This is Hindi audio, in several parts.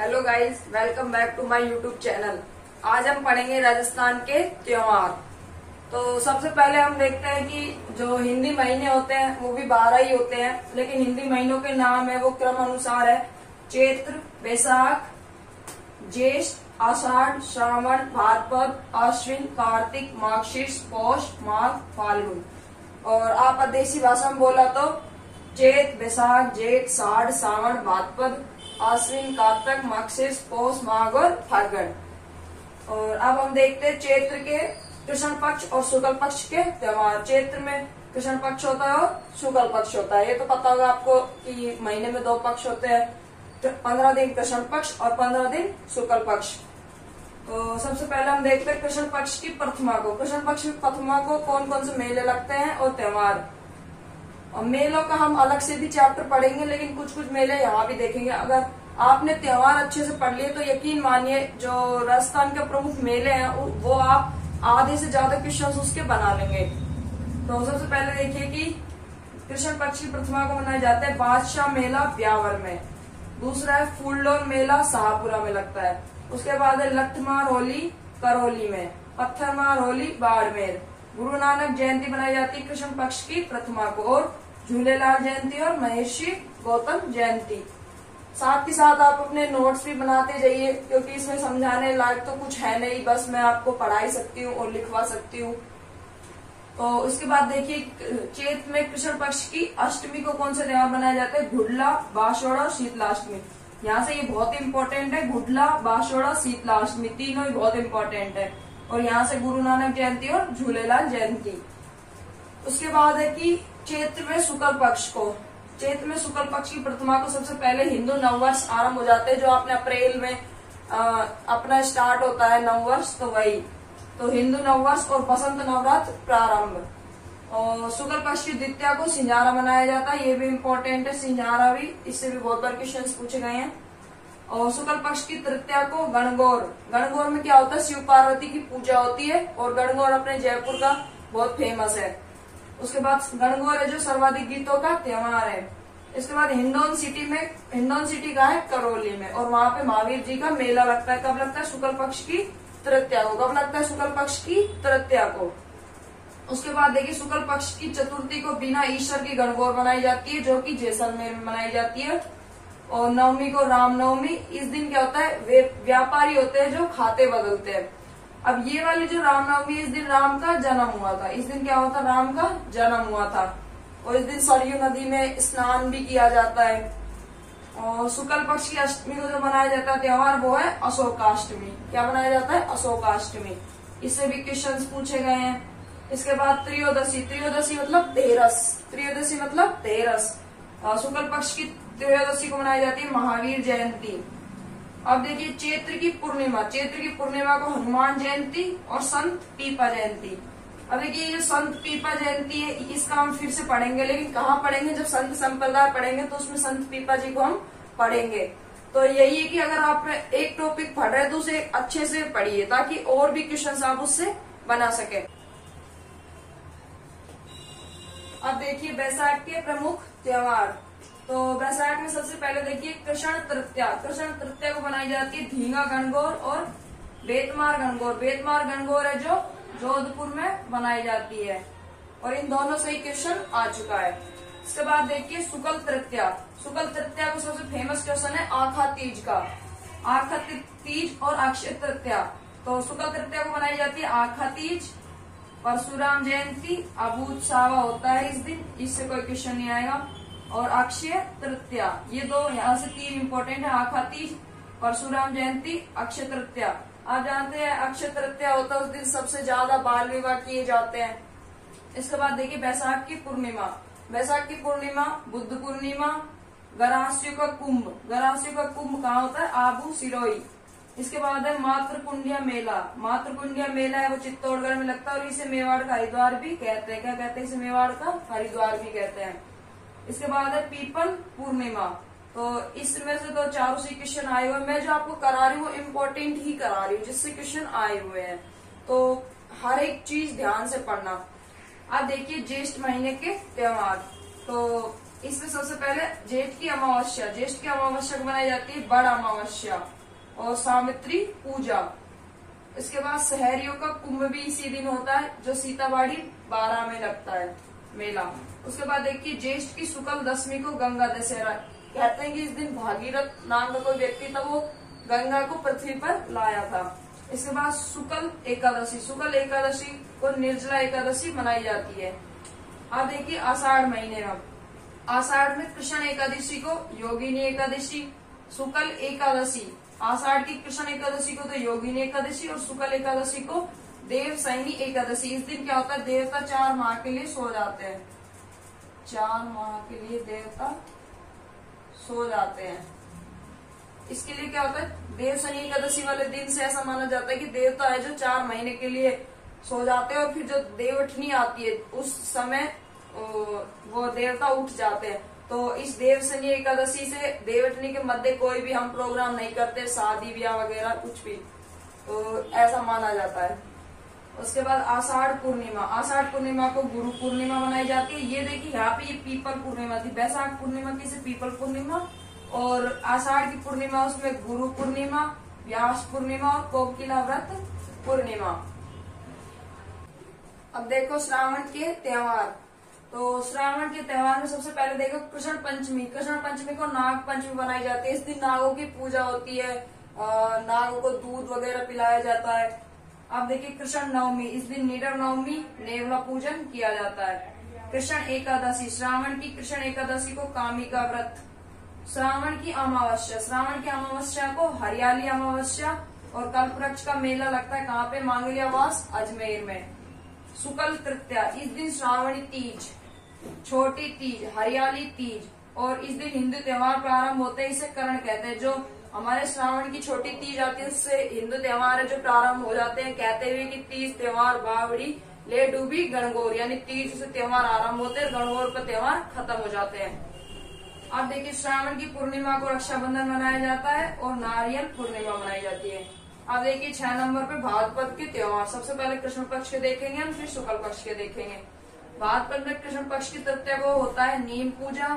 Hello guys welcome back to my YouTube channel आज हम पढ़ेंगे राजस्थान के त्योहार। तो सबसे पहले हम देखते हैं कि जो हिंदी महीने होते हैं, वो भी बारह ही होते हैं, लेकिन हिंदी महीनों के नाम है, वो क्रम अनुसार है। चैत्र, बैसाख, ज्येष्ठ, आषाढ़, श्रावण, भाद्रपद, अश्विन, कार्तिक मार्गशीर्ष पौष, माघ, फाल्गुन। और आप देसी भाषा में बोला तो चैत बैसाख, जेठ, साढ़ सावन भाद्रपद अश्विन कार्तक मक्षिर पौष माघ और फागण। और अब हम देखते हैं चैत्र के कृष्ण पक्ष और शुक्ल पक्ष के त्योहार। चैत्र में कृष्ण पक्ष होता है और शुक्ल पक्ष होता है। ये तो पता होगा आपको कि महीने में दो पक्ष होते हैं। तो पंद्रह दिन कृष्ण पक्ष और पंद्रह दिन शुक्ल पक्ष। तो सबसे पहले हम देखते हैं कृष्ण पक्ष की प्रथमा को। कृष्ण पक्ष की प्रथमा को कौन कौन से मेले लगते हैं और त्योहार? और मेलों का हम अलग से भी चैप्टर पढ़ेंगे, लेकिन कुछ कुछ मेले यहाँ भी देखेंगे। अगर आपने त्योहार अच्छे से पढ़ लिए तो यकीन मानिए, जो राजस्थान के प्रमुख मेले हैं वो आप आधे से ज़्यादा क्वेश्चन उसके बना लेंगे। तो सबसे पहले देखिए कि कृष्ण पक्ष की प्रतिमा को मनाया जाता है बादशाह मेला ब्यावर में। दूसरा है फूलडोर मेला शाहपुरा में लगता है। उसके बाद है लठमार होली करौली में, पत्थरमार होली बाड़मेर। गुरु नानक जयंती मनाई जाती है कृष्ण पक्ष की प्रतिमा को, और झूलेलाल जयंती और महर्षि गौतम जयंती। साथ ही साथ आप अपने नोट्स भी बनाते जाइए, क्योंकि इसमें समझाने लायक तो कुछ है नहीं, बस मैं आपको पढ़ाई सकती हूँ और लिखवा सकती हूँ। तो उसके बाद देखिए, चेत में कृष्ण पक्ष की अष्टमी को कौन सा त्यौहार मनाया जाता है? घुडला बाशोड़ा और शीतलाष्टमी। यहाँ से ये बहुत इंपॉर्टेंट है, घुडला बाशोड़ा शीतलाष्टमी। तीनों ही बहुत इंपॉर्टेंट है। और यहाँ से गुरु नानक जयंती और झूलेलाल जयंती। उसके बाद है कि चैत्र में शुक्ल पक्ष को। चैत्र में शुक्ल पक्ष की प्रतिमा को सबसे पहले हिंदू नववर्ष आरंभ हो जाते हैं जो आपने अप्रैल में आ, अपना स्टार्ट होता है नववर्ष तो वही। तो हिंदू नववर्ष और बसंत नवरात्र प्रारंभ। और शुक्ल पक्ष की द्वितीय को सिंजारा मनाया जाता है ये भी इम्पोर्टेंट है सिंजारा भी इससे भी बहुत बार क्वेश्चन पूछे गए हैं। और शुक्ल पक्ष की तृतीया को गणगौर। गणगौर में क्या होता है? शिव पार्वती की पूजा होती है और गणगौर अपने जयपुर का बहुत फ़ेमस है। उसके बाद गणगौर है जो सर्वाधिक गीतों का त्योहार है। इसके बाद हिंडोन सिटी में, हिंडोन सिटी का है करौली में, और वहाँ पे महावीर जी का मेला लगता है। कब लगता है? शुक्ल पक्ष की तृतीया को। कब लगता है शुक्ल पक्ष की तृतीया को? उसके बाद देखिए, शुक्ल पक्ष की चतुर्थी को बिना ईश्वर की गणगौर बनाई जाती है, जो कि जैसलमेर में मनाई जाती है। और नवमी को रामनवमी, इस दिन क्या होता है? व्यापारी होते हैं जो खाते बदलते हैं। अब ये वाली जो रामनवमी इस दिन राम का जन्म हुआ था। इस दिन क्या होता राम का जन्म हुआ था। और इस दिन सरयू नदी में स्नान भी किया जाता है। और शुक्ल पक्ष की अष्टमी को जो मनाया जाता है त्योहार, वो है अशोकाष्टमी। क्या मनाया जाता है? अशोकाष्टमी। इससे भी क्वेश्चन पूछे गए हैं। इसके बाद त्रियोदशी। त्रियोदशी मतलब तेरस। त्रियोदशी मतलब तेरस। शुक्ल पक्ष की त्रयोदशी को मनाई जाती है महावीर जयंती। अब देखिए चैत्र की पूर्णिमा, चैत्र की पूर्णिमा को हनुमान जयंती और संत पीपा जयंती। अब देखिए ये संत पीपा जयंती है, इसका हम फिर से पढ़ेंगे, लेकिन कहाँ पढ़ेंगे? जब संत संप्रदाय पढ़ेंगे तो उसमें संत पीपा जी को हम पढ़ेंगे। तो यही है कि अगर आप एक टॉपिक पढ़ रहे हैं तो उसे अच्छे से पढ़िए, ताकि और भी क्वेश्चन आप उससे बना सके। अब देखिए बैसाख के प्रमुख त्योहार। तो बैसाख में सबसे पहले देखिए, कृष्ण तृतीया। कृष्ण तृतीया को बनाई जाती है धींगा गणगौर और बेतमार गणगौर। बेतमार गणगौर है जो जोधपुर में बनाई जाती है। और इन दोनों से ही क्वेश्चन आ चुका है। इसके बाद देखिए, सुकल तृतीया। सुकल तृतीया को सबसे फ़ेमस क्वेश्चन है आखा तीज का। आखा तीज और अक्षय तृतीया। तो सुकल तृतीया को बनाई जाती है आखा तीज। परशुराम जयंती अबूत सावा होता है इस दिन। इससे कोई क्वेश्चन नहीं आएगा। और अक्षय तृतीया। ये दो यहाँ से तीन इम्पोर्टेंट है, आखा तीज परशुराम जयंती, अक्षय तृतीया। आप जानते हैं, अक्षय तृतीया होता है उस दिन सबसे ज़्यादा बाल विवाह किए जाते हैं। इसके बाद देखिए, बैसाख की पूर्णिमा। बैसाख की पूर्णिमा, बुद्ध पूर्णिमा गरास्यु का कुंभ। गरास्यु का कुंभ कहाँ होता है? आबू सिरोई इसके बाद है मातृकुंडिया मेला। मातृकुंडिया मेला है, वो चित्तौड़गढ़ में लगता है, और इसे मेवाड़ का हरिद्वार भी कहते हैं। क्या कहते हैं इसे मेवाड़ का? हरिद्वार भी कहते हैं। इसके बाद है पीपल पूर्णिमा। तो इसमें से तो चारों से क्वेश्चन आए हुए मैं जो आपको करा रही हूँ इम्पोर्टेंट ही करा रही हूँ, जिससे क्वेश्चन आए हुए हैं। तो हर एक चीज़ ध्यान से पढ़ना। आप देखिए ज्येष्ठ महीने के त्योहार। तो इसमें सबसे पहले जेठ की अमावस्या। ज्येष्ठ की अमावस्या बनाई जाती है बड़ अमावस्या और सावित्री पूजा। इसके बाद शहरियों का कुंभ भी इसी दिन होता है, जो सीताबाड़ी बारह में लगता है। मेला। उसके बाद देखिए, ज्येष्ठ की शुक्ल दशमी को गंगा दशहरा। कहते हैं कि इस दिन भागीरथ नाम का कोई व्यक्ति था, वो गंगा को पृथ्वी पर लाया था। इसके बाद शुक्ल एकादशी। शुक्ल एकादशी को निर्जला एकादशी मनाई जाती है। आप देखिए, आषाढ़ महीने में। आषाढ़ में कृष्ण एकादशी को योगिनी एकादशी शुक्ल एकादशी। आषाढ़ की कृष्ण एकादशी को तो योगिनी एकादशी और शुक्ल एकादशी को देव सैनी एकादशी, इस दिन क्या होता है? देवता चार माह के लिए सो जाते हैं। चार माह के लिए देवता सो जाते हैं। इसके लिए क्या होता है? देव शनि एकादशी वाले दिन से ऐसा माना जाता है कि देवता है जो चार महीने के लिए सो जाते हैं और फिर जो देवठनी आती है, उस समय वो देवता उठ जाते हैं। तो इस देव शनि एकादशी से देवठनी के मध्य कोई भी हम प्रोग्राम नहीं करते, शादी ब्याह वगैरह कुछ भी तो ऐसा माना जाता है। उसके बाद आषाढ़ पूर्णिमा। आषाढ़ पूर्णिमा को गुरु पूर्णिमा मनाई जाती है। ये देखिए, यहाँ पे ये पीपल पूर्णिमा थी। बैसाख पूर्णिमा की से पीपल पूर्णिमा। और आषाढ़ की पूर्णिमा, उसमें गुरु पूर्णिमा, व्यास पूर्णिमा और कोकिला व्रत पूर्णिमा। अब देखो श्रावण के त्योहार। तो श्रावण के त्योहार में सबसे पहले देखो कृष्ण पंचमी। कृष्ण पंचमी को नाग पंचमी बनाई जाती है। इस दिन नागों की पूजा होती है। नागों को दूध वगैरह पिलाया जाता है। अब देखिए, कृष्ण नवमी, इस दिन निडर नवमी, नेवला पूजन किया जाता है। कृष्ण एकादशी, श्रावण की कृष्ण एकादशी को कामी का व्रत। श्रावण की अमावस्या, श्रावण की अमावस्या को हरियाली अमावस्या, और कल्प का मेला लगता है कहाँ पे? मांगलियावास, अजमेर में। सुकल तृतीया, इस दिन श्रावणी तीज, छोटी तीज, हरियाली तीज, और इस दिन हिंदू त्योहार प्रारंभ होते हैं, इसे करण कहते हैं, जो हमारे श्रावण की छोटी तीज आती है, उससे हिंदू त्योहार जो प्रारंभ हो जाते हैं, कहते हुए कि तीज त्योहार बावड़ी ले डूबी गणगौर, यानी तीज से त्योहार आरंभ होते हैं, गणगौर का त्योहार खत्म हो जाते हैं। अब देखिए, श्रावण की पूर्णिमा को रक्षाबंधन मनाया जाता है और नारियल पूर्णिमा मनाई जाती है। अब देखिए, छह नंबर पे भाद्रपद के त्योहार। सबसे पहले कृष्ण पक्ष के देखेंगे हम, फिर शुक्ल पक्ष के देखेंगे। भाद्रपद में कृष्ण पक्ष की तृतीय को होता है नीम पूजा,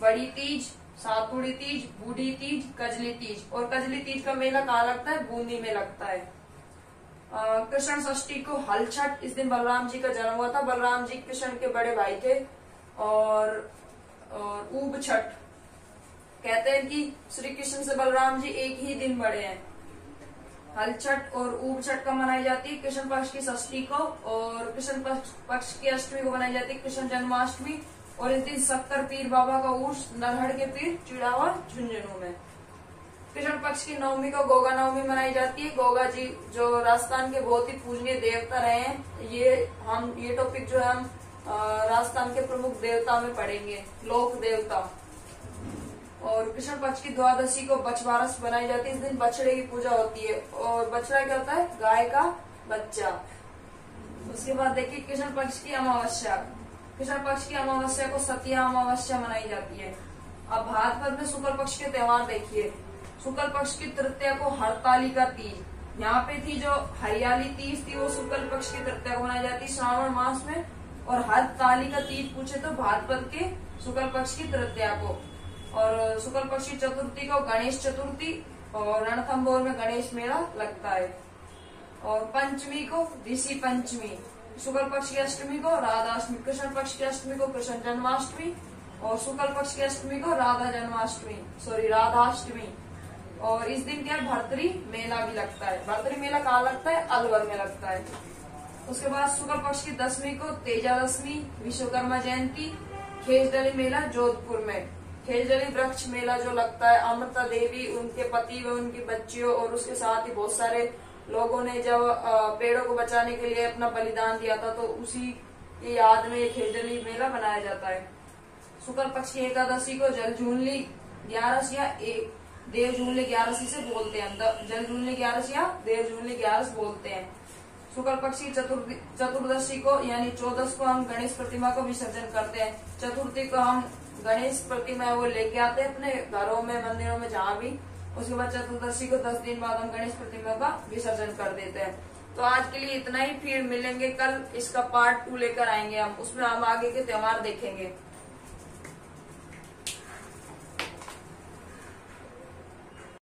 बड़ी तीज सातुड़ी तीज बूढ़ी तीज कजली तीज। और कजली तीज का मेला कहा लगता है? बूंदी में लगता है। कृष्ण षष्ठी को हल छठ इस दिन बलराम जी का जन्म हुआ था। बलराम जी कृष्ण के बड़े भाई थे और, और ऊब छठ कहते हैं कि श्री कृष्ण से बलराम जी एक ही दिन बड़े हैं। हल छठ और ऊब छठ का मनाई जाती है कृष्ण पक्ष की षष्ठी को और कृष्ण पक्ष की अष्टमी को मनाई जाती है कृष्ण जन्माष्टमी। और इस दिन सत्तर पीर बाबा का उर्स नरहड़ के पीर चिड़ावा झुंझुनू में। कृष्ण पक्ष की नवमी को गोगा नवमी मनाई जाती है। गोगा जी जो राजस्थान के बहुत ही पूजनीय देवता रहे हैं, ये हम, ये टॉपिक जो है हम राजस्थान के प्रमुख देवता में पढ़ेंगे, लोक देवता। और कृष्ण पक्ष की द्वादशी को बछवारस बनाई जाती है। इस दिन बछड़े की पूजा होती है। और बछड़ा क्या होता है? गाय का बच्चा। उसके बाद देखिए कृष्ण पक्ष की अमावस्या। कृष्ण पक्ष की अमावस्या को सत्या अमावस्या मनाई जाती है। अब भाद्रपद में शुक्ल पक्ष के त्योहार देखिए। शुक्ल पक्ष की तृतीया को हड़ताली का तीज। यहाँ पे थी जो हरियाली तीज थी, वो शुक्ल पक्ष की तृतीया को मनाई जाती श्रावण मास में। और हड़ताली का तीज पूछे तो भाद्रपद के शुक्ल पक्ष की तृतीया को। और शुक्ल पक्ष की चतुर्थी को गणेश चतुर्थी और रणथम्बोर में गणेश मेला लगता है। और पंचमी को ऋषि पंचमी। शुक्ल पक्ष की अष्टमी को राधाष्टमी कृष्ण पक्ष की अष्टमी को कृष्ण जन्माष्टमी और शुक्ल पक्ष की अष्टमी को राधा जन्माष्टमी सॉरी राधाष्टमी। और इस दिन क्या भरतरी मेला भी लगता है। भरतरी मेला कहा लगता है? अलवर में लगता है। उसके बाद शुक्ल पक्ष की दसवीं को तेजा विश्वकर्मा जयंती, खेजडली मेला जोधपुर में। खेजडली वृक्ष मेला जो लगता है, अमृता देवी, उनके पति व उनकी बच्चियों और उसके साथ ही बहुत सारे लोगों ने जब पेड़ों को बचाने के लिए अपना बलिदान दिया था तो उसी की याद में ये खेजली मेला बनाया जाता है। शुक्ल पक्ष एकादशी को जलझूनली ग्यारस या देव झूनली ग्यारसी से बोलते हैं। जल झूनली ग्यारस या देव झूनली ग्यारस बोलते हैं। शुक्ल पक्ष चतुर्दशी को, यानी चौदस को हम गणेश प्रतिमा को विसर्जन करते हैं। चतुर्थी को हम गणेश प्रतिमा वो लेके आते हैं अपने घरों में, मंदिरों में जहाँ भी। उसके बाद चतुर्दशी को दस दिन बाद हम गणेश प्रतिमा का विसर्जन कर देते हैं। तो आज के लिए इतना ही, फिर मिलेंगे कल, इसका पार्ट टू लेकर आएँगे हम। उसमें हम आगे के त्योहार देखेंगे।